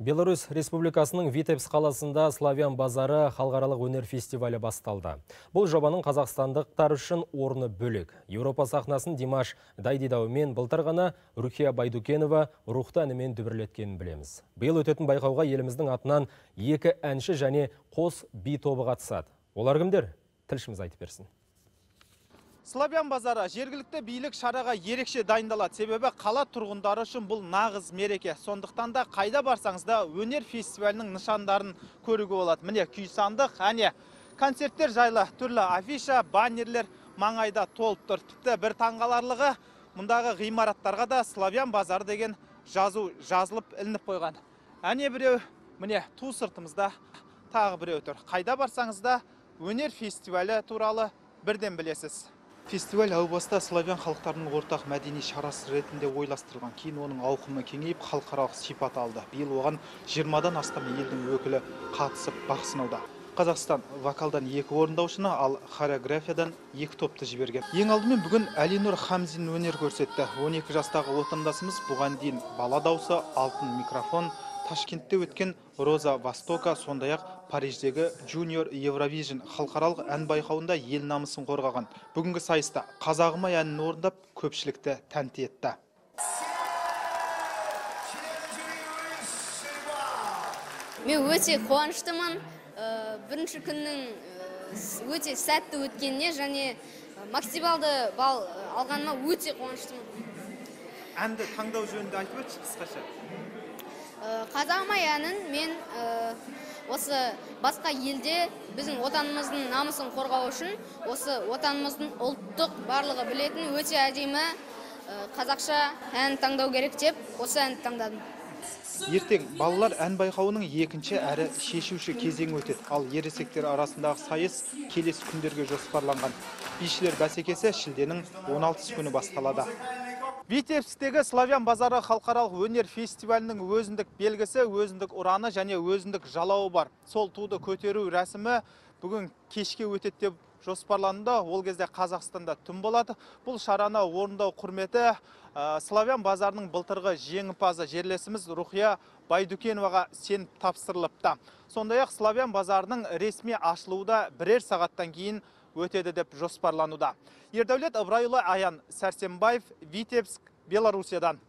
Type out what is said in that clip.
Беларусь Республикасының Витебс қаласында Славян базары халықаралық өнер фестивалі басталды. Бұл жобаның қазақстандықтар үшін орны бөлек. Еуропа сахнасын Димаш Дайдидаумен былтыр ғана Рухия Байдукенова рухты әнімен дүбірлеткенін білеміз. Биыл өтетін байқауға еліміздің атынан екі әнші және қос би тобы қатысады. Олар кімдер? Тілшіміз айтып берсін. Славян базары жергілікті билік шараға ерекше дайындалады. Себебі қала тұрғындары үшін бұл нағыз мереке. Сондықтан да қайда барсаңыз да өнер фестивалінің нышандарын көруге болады. Міне күйсандық, әне концерттер жайлы түрлі афиша, баннерлер маңайда толып тұр. Тіпті бір таңғаларлығы мұндағы ғимараттарға да Славян базары деген жазу жазылып ілініп қойған. Әне біреу, міне ту сыртымызда тағы біреу тұр. Қайда барсаңыз да өнер фестивалі туралы бірден білесіз. Фестиваль әу баста славян халықтарының ортақ мәдени шарасы ретінде ойластырылған. Кейін оның ауқымы кеңейіп халықаралық сипат алды. Биыл оған 20-дан астам елдің өкілі қатысып бақ сынауда. Қазақстан вокалдан екі орындаушыны, ал хореографиядан екі топты жіберген. Ең алдымен бүгін Әлинұр Хамзин өнер көрсетті. 12 жастағы отандасымыз бұған дейін бала даусы, алтын микрофон, Ташкентте өткен Роза Востока, сондай ақ Париждегі Junior Eurovision халықаралық ән байқауында ел намысын қорғаған. Бүгінгі сайыста қазағыма әнін орындап көпшілікті тәнті етті. мен өте қуаныштымын бірінші күннің өте сәтті өткеніне және максималды балл алғаныма өте қуаныштымын әнді таңдау жөнінде айтып өтші қысқаша қазағыма әнін мен осы басқа елде біздің отанымыздың намысын қорғау үшін осы отанымыздың ұлттық барлығы білетін өте әдемі қазақша ән таңдау керек деп осы әнді таңдадым. Ертең балалар ән байқауының екінші әрі шешуші кезеңі өтеді. Ал ересектер арасындағы сайыс келесі күндерге жоспарланған. Бишілер бәсекесі шілденің 16 күні басталады. Витебскідегі Славян базары халықаралық өнер фестивалінің өзіндік белгісі, өзіндік ұраны және өзіндік жалауы бар. Сол туды көтеру рәсімі бүгін кешке өтеді деп. Ол кезде Қазақстанда түн болады. Бұл шараны орындау құрметі Славян базарының былтырғы жеңімпазы жерлесіміз Рухия Байдукеноваға сен тапсырылыпты. Сондай ақ Славян базарының ресми ашылуы да бірер сағаттан кейін өтеді деп жоспарлануда. Ердәулет Ыбырайұлы Аян Сәрсенбаев, Витебск, Белоруссиядан.